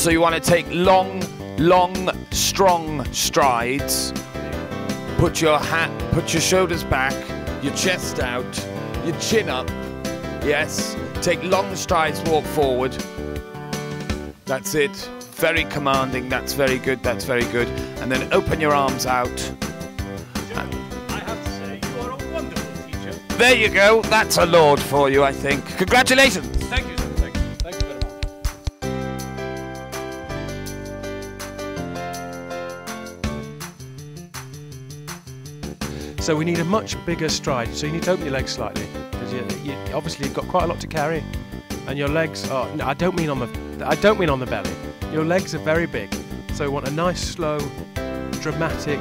So you want to take long, long, strong strides. Put your hat, put your shoulders back, your chest out, your chin up. Yes. Take long strides, walk forward. That's it. Very commanding. That's very good. That's very good. And then open your arms out. I have to say, you are a wonderful teacher. There you go. That's a lord for you, I think. Congratulations. So we need a much bigger stride. So you need to open your legs slightly because you, you, obviously you've got quite a lot to carry, and your legs are. No, I don't mean on the. I don't mean on the belly. Your legs are very big. So we want a nice, slow, dramatic,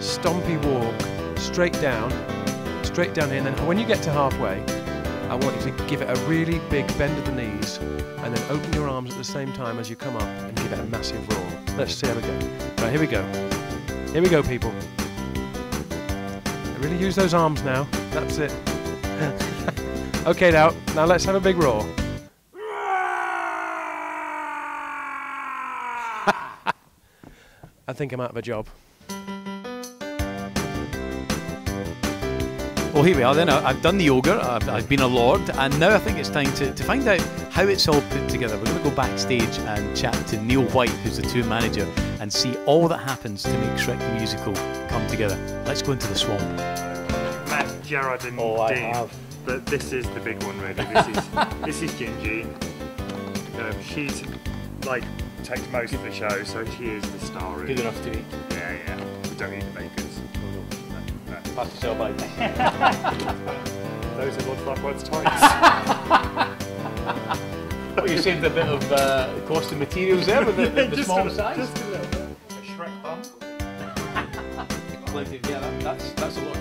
stompy walk straight down, straight down here. And then when you get to halfway, I want you to give it a really big bend of the knees, and then open your arms at the same time as you come up and give it a massive roar. Let's see how we go. Right, here we go. Here we go, people. Really use those arms now. That's it. okay, now, now let's have a big roar. I think I'm out of a job. Well, here we are then. I- I've done the ogre, I've, I've been a lord, and now I think it's time to, to find out how it's all put together. We're going to go backstage and chat to Neil White, who's the tour manager, and see all that happens to make Shrek the Musical come together. Let's go into the swamp. Matt, Gerard, and Oh, I Dean. have. But this is the big one, really. This is this is Gingy. Um, she's like takes most of the show, so she is the star. Really. Good enough to eat. Yeah, yeah. We don't need the makers. Pass yourself by. Those are Lord Farquaad's tights. well, you saved a bit of uh, costume materials there with the, the, the small a- size. Just a little bit. A Shrek bump. Plenty, yeah, that, that's, that's all